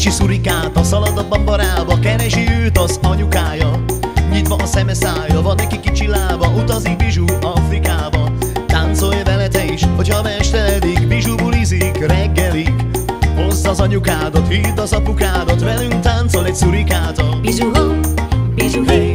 Kicsi szurikáta szalad a bambarába Keresi őt az anyukája. Nyitva a szeme szája, van neki kicsi lába Utazik Bizsú Afrikába. Táncolj vele te is, hogyha mesteledik Bizsú bulizik reggelig. Hozz az anyukádat, hidd az apukádat Velünk táncol egy szurikáta Bizsú ho, bizsú Hey,